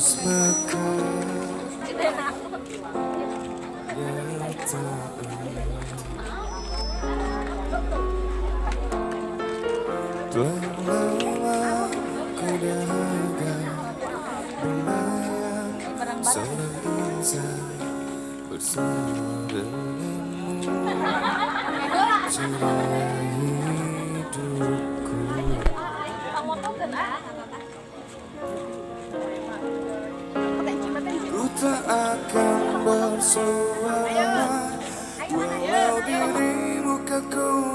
Terus mekar Telah lama ku dahaga Berlayar seorang insan Bersama denganmu hidupku so well. You will be buscando